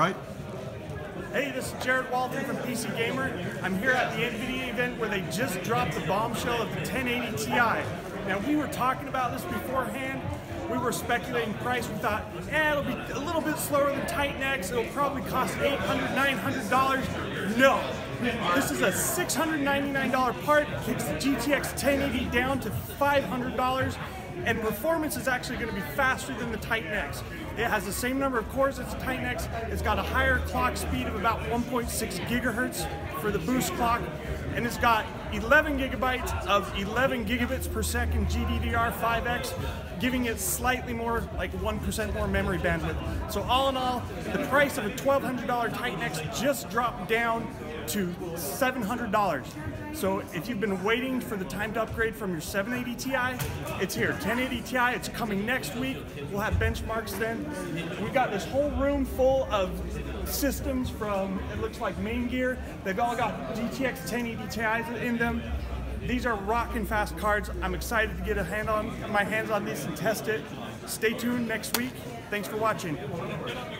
right? Hey, this is Jarred Walton from PC Gamer. I'm here at the NVIDIA event where they just dropped the bombshell of the 1080 Ti. Now, we were talking about this beforehand. We were speculating price. We thought, eh, it'll be a little bit slower than Titan X. It'll probably cost $800, $900. No. This is a $699 part. Kicks the GTX 1080 down to $500 and performance is actually going to be faster than the Titan X. It has the same number of cores as the Titan X. It's got a higher clock speed of about 1.6 gigahertz for the boost clock, and it's got 11 gigabytes of 11 gigabits per second GDDR5X, giving it slightly more, like 1% more memory bandwidth. So all in all, the price of a $1,200 Titan X just dropped down to $700. So if you've been waiting for the time to upgrade from your 780 Ti, it's here. 1080 Ti, it's coming next week. We'll have benchmarks then. We've got this whole room full of systems from, it looks like Maingear. They've all got GTX 1080 Ti's in them. These are rocking fast cards. I'm excited to get a hand on my hands on this and test it. Stay tuned next week. Thanks for watching.